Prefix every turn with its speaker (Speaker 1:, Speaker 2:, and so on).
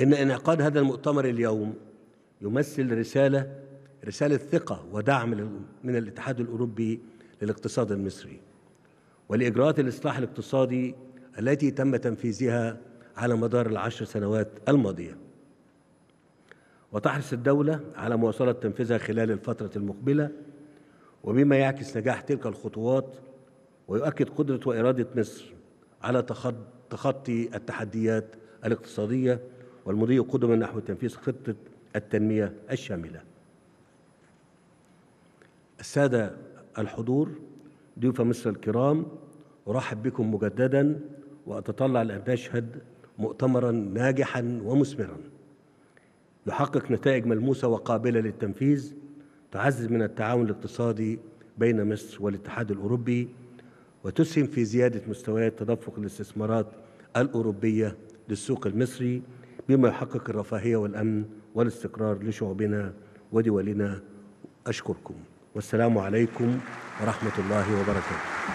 Speaker 1: إن انعقاد هذا المؤتمر اليوم يمثل رسالة رسالة ثقة ودعم من الاتحاد الأوروبي للاقتصاد المصري ولإجراءات الإصلاح الاقتصادي التي تم تنفيذها على مدار العشر سنوات الماضية. وتحرص الدولة على مواصلة تنفيذها خلال الفترة المقبلة وبما يعكس نجاح تلك الخطوات ويؤكد قدرة وإرادة مصر على تخط- تخطي التحديات الاقتصادية والمضي قدما نحو تنفيذ خطة التنمية الشاملة. السادة الحضور ضيوف مصر الكرام أرحب بكم مجددا وأتطلع لأن نشهد مؤتمرا ناجحا ومثمرا. يحقق نتائج ملموسة وقابلة للتنفيذ تعزز من التعاون الاقتصادي بين مصر والاتحاد الأوروبي وتسهم في زيادة مستويات تدفق الاستثمارات الأوروبية للسوق المصري بما يحقق الرفاهية والأمن والاستقرار لشعوبنا ودولنا أشكركم. والسلام عليكم ورحمة الله وبركاته.